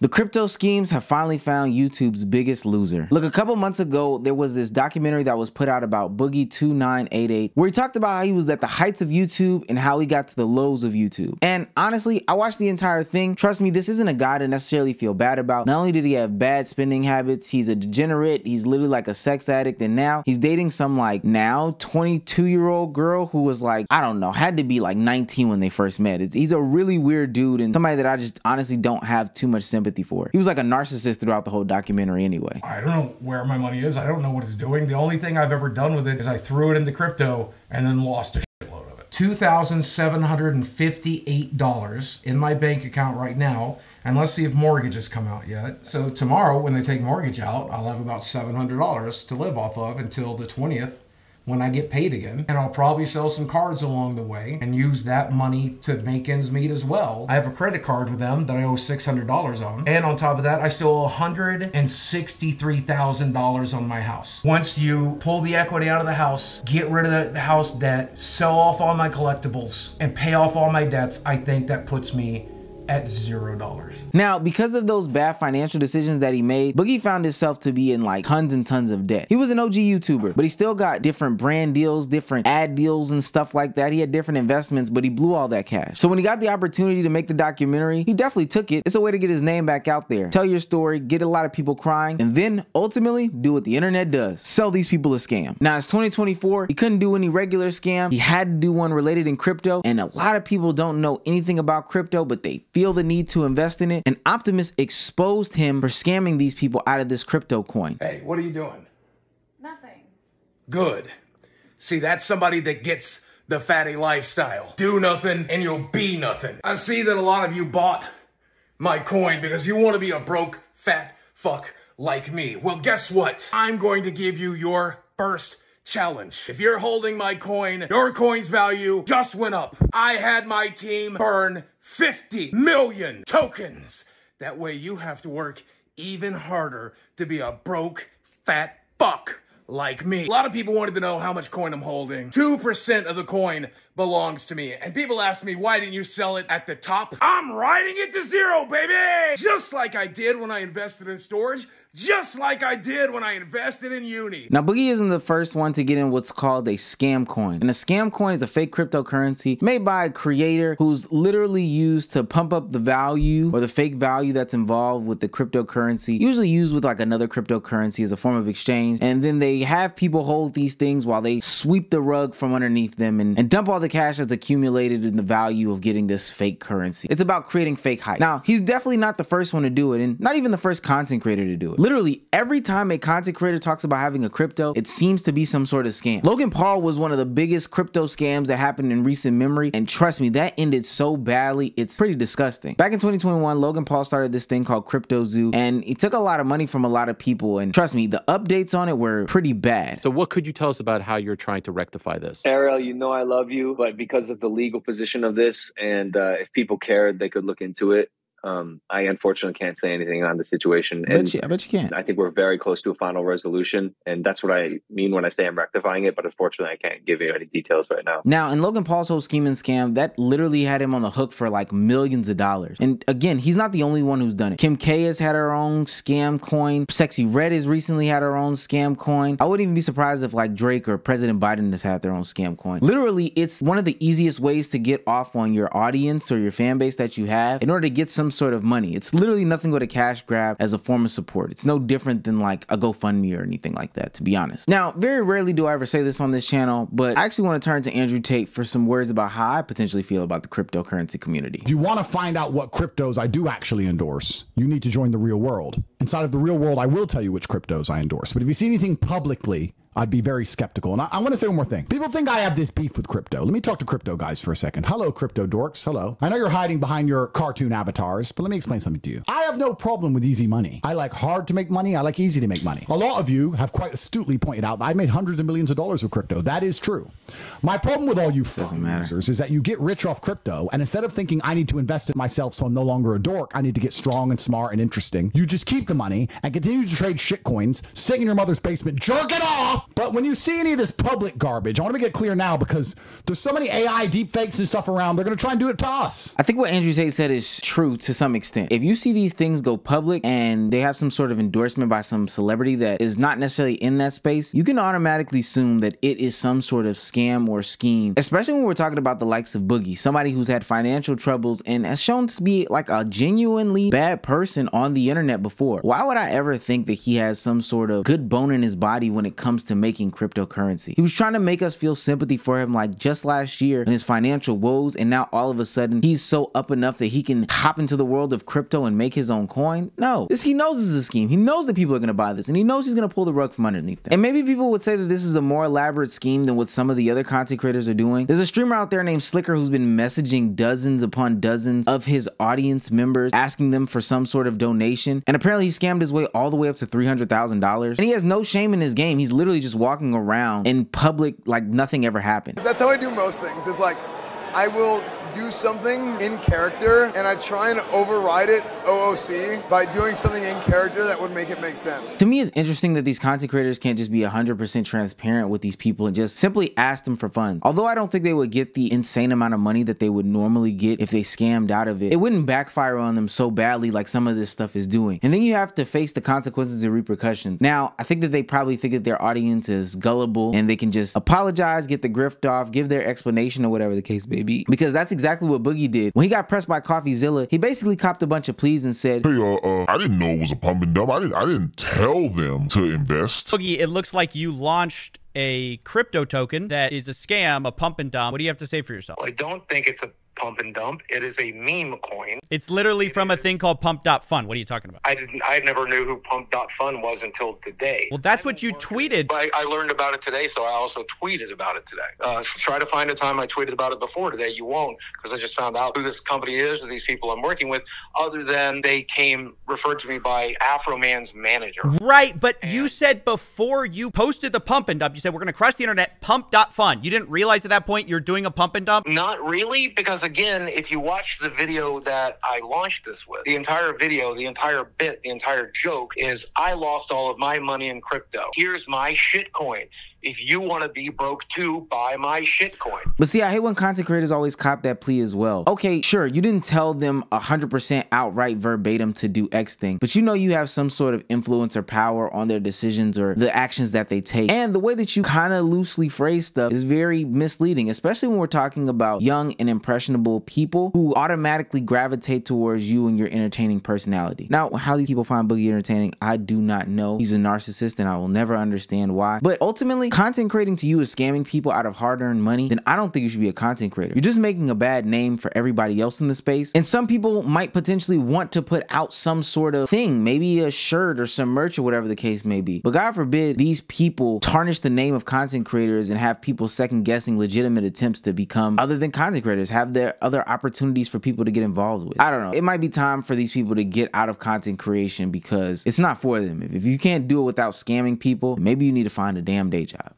The crypto schemes have finally found YouTube's biggest loser. Look, a couple months ago, there was this documentary that was put out about Boogie2988 where he talked about how he was at the heights of YouTube and how he got to the lows of YouTube. And honestly, I watched the entire thing. Trust me, this isn't a guy to necessarily feel bad about. Not only did he have bad spending habits, he's a degenerate, he's literally like a sex addict, and now he's dating some like now 22 year old girl who was like, I don't know, had to be like 19 when they first met. It's, he's a really weird dude and somebody that I just honestly don't have too much sympathy sympathy for. He was like a narcissist throughout the whole documentary anyway. I don't know where my money is. I don't know what it's doing. The only thing I've ever done with it is I threw it into crypto and then lost a shitload of it. $2,758 in my bank account right now. And let's see if mortgages come out yet. So tomorrow when they take mortgage out, I'll have about $700 to live off of until the 20th when I get paid again. And I'll probably sell some cards along the way and use that money to make ends meet as well. I have a credit card with them that I owe $600 on. And on top of that, I still owe $163,000 on my house. Once you pull the equity out of the house, get rid of the house debt, sell off all my collectibles, and pay off all my debts, I think that puts me at zero dollars. Now, because of those bad financial decisions that he made, Boogie found himself to be in like tons and tons of debt. He was an OG YouTuber, but he still got different brand deals, different ad deals and stuff like that. He had different investments, but he blew all that cash. So when he got the opportunity to make the documentary, he definitely took it. It's a way to get his name back out there, tell your story, get a lot of people crying, and then ultimately do what the internet does, sell these people a scam. Now it's 2024, he couldn't do any regular scam. He had to do one related in crypto, and a lot of people don't know anything about crypto, but they feel the need to invest in it, and Optimus exposed him for scamming these people out of this crypto coin. Hey, what are you doing? Nothing. Good. See, that's somebody that gets the fatty lifestyle. Do nothing and you'll be nothing. I see that a lot of you bought my coin because you want to be a broke, fat fuck like me. Well, guess what? I'm going to give you your first challenge. If you're holding my coin, your coin's value just went up. I had my team burn 50 million tokens. That way you have to work even harder to be a broke, fat fuck like me. A lot of people wanted to know how much coin I'm holding. 2% of the coin belongs to me. And people ask me, why didn't you sell it at the top? I'm riding it to zero, baby! Just like I did when I invested in storage, just like I did when I invested in Uni. Now, Boogie isn't the first one to get in what's called a scam coin. And a scam coin is a fake cryptocurrency made by a creator who's literally used to pump up the value or the fake value that's involved with the cryptocurrency, usually used with like another cryptocurrency as a form of exchange. And then they have people hold these things while they sweep the rug from underneath them and, and dump all the cash that's accumulated in the value of getting this fake currency. It's about creating fake hype. Now, he's definitely not the first one to do it and not even the first content creator to do it. Literally every time a content creator talks about having a crypto, it seems to be some sort of scam. Logan Paul was one of the biggest crypto scams that happened in recent memory. And trust me, that ended so badly, it's pretty disgusting. Back in 2021, Logan Paul started this thing called Crypto Zoo and he took a lot of money from a lot of people. And trust me, the updates on it were pretty bad. So what could you tell us about how you're trying to rectify this? Ariel, you know I love you, but because of the legal position of this and uh, if people cared, they could look into it. Um, I unfortunately can't say anything on the situation. I bet, you, I bet you can. I think we're very close to a final resolution, and that's what I mean when I say I'm rectifying it. But unfortunately, I can't give you any details right now. Now, in Logan Paul's whole scheme and scam, that literally had him on the hook for like millions of dollars. And again, he's not the only one who's done it. Kim K has had her own scam coin. Sexyy Red has recently had her own scam coin. I wouldn't even be surprised if like Drake or President Biden has had their own scam coin. Literally, it's one of the easiest ways to get off on your audience or your fan base that you have in order to get some sort of money. It's literally nothing but a cash grab as a form of support. It's no different than like a GoFundMe or anything like that, to be honest. Now, very rarely do I ever say this on this channel, but I actually want to turn to Andrew Tate for some words about how I potentially feel about the cryptocurrency community. If you want to find out what cryptos I do actually endorse, you need to join the real world. Inside of the real world, I will tell you which cryptos I endorse. But if you see anything publicly I'd be very skeptical. And I, I want to say one more thing. People think I have this beef with crypto. Let me talk to crypto guys for a second. Hello, crypto dorks. Hello. I know you're hiding behind your cartoon avatars, but let me explain something to you. I have no problem with easy money. I like hard to make money. I like easy to make money. A lot of you have quite astutely pointed out that I made hundreds of millions of dollars with crypto. That is true. My problem with all you users is that you get rich off crypto, and instead of thinking I need to invest it myself so I'm no longer a dork, I need to get strong and smart and interesting, you just keep the money and continue to trade shit coins, sit in your mother's basement, jerk it off, But when you see any of this public garbage, I want to make it clear now because there's so many AI deepfakes and stuff around, they're going to try and do it to us. I think what Andrew Tate said is true to some extent. If you see these things go public and they have some sort of endorsement by some celebrity that is not necessarily in that space, you can automatically assume that it is some sort of scam or scheme, especially when we're talking about the likes of Boogie, somebody who's had financial troubles and has shown to be like a genuinely bad person on the internet before. Why would I ever think that he has some sort of good bone in his body when it comes to making cryptocurrency? He was trying to make us feel sympathy for him like just last year in his financial woes, and now all of a sudden he's so up enough that he can hop into the world of crypto and make his own coin? No, this he knows this is a scheme. He knows that people are gonna buy this, and he knows he's gonna pull the rug from underneath them. And maybe people would say that this is a more elaborate scheme than what some of the other content creators are doing. There's a streamer out there named Slicker who's been messaging dozens upon dozens of his audience members, asking them for some sort of donation, and apparently he scammed his way all the way up to three hundred thousand dollars. And he has no shame in his game. He's literally just walking around in public like nothing ever happened. That's how I do most things. Is like I will do something in character and I try and override it OOC by doing something in character that would make it make sense. To me, it's interesting that these content creators can't just be 100% transparent with these people and just simply ask them for funds. Although I don't think they would get the insane amount of money that they would normally get if they scammed out of it, it wouldn't backfire on them so badly like some of this stuff is doing. And then you have to face the consequences and repercussions. Now, I think that they probably think that their audience is gullible and they can just apologize, get the grift off, give their explanation or whatever the case may be. Because that's exactly what Boogie did. When he got pressed by CoffeeZilla, he basically copped a bunch of pleas and said, Hey, uh, uh, I didn't know it was a pump and dump. I didn't, I didn't tell them to invest. Boogie, it looks like you launched a crypto token that is a scam, a pump and dump. What do you have to say for yourself? I don't think it's a pump and dump. It is a meme coin. It's literally from a thing called pump.fun. What are you talking about? I didn't. I never knew who pump.fun was until today. Well, that's what you tweeted. I, I learned about it today, so I also tweeted about it today. Uh, try to find a time I tweeted about it before today. You won't, because I just found out who this company is, or these people I'm working with, other than they came referred to me by Afroman's manager. Right, but you said before you posted the pump and dump, you said we're going to crush the internet, pump.fun. You didn't realize at that point you're doing a pump and dump? Not really, because again, if you watch the video that I launched this with, the entire video, the entire bit, the entire joke is I lost all of my money in crypto. Here's my shitcoin. If you want to be broke too, buy my shitcoin. But see, I hate when content creators always cop that plea as well. Okay, sure, you didn't tell them 100% outright verbatim to do X thing, but you know you have some sort of influence or power on their decisions or the actions that they take. And the way that you kind of loosely phrase stuff is very misleading, especially when we're talking about young and impressionable people who automatically gravitate towards you and your entertaining personality. Now, how these people find Boogie entertaining, I do not know. He's a narcissist and I will never understand why. But ultimately, content creating to you is scamming people out of hard-earned money, then I don't think you should be a content creator. You're just making a bad name for everybody else in the space. And some people might potentially want to put out some sort of thing, maybe a shirt or some merch or whatever the case may be. But God forbid these people tarnish the name of content creators and have people second guessing legitimate attempts to become other than content creators, have their other opportunities for people to get involved with. I don't know. It might be time for these people to get out of content creation because it's not for them. If you can't do it without scamming people, maybe you need to find a damn day job.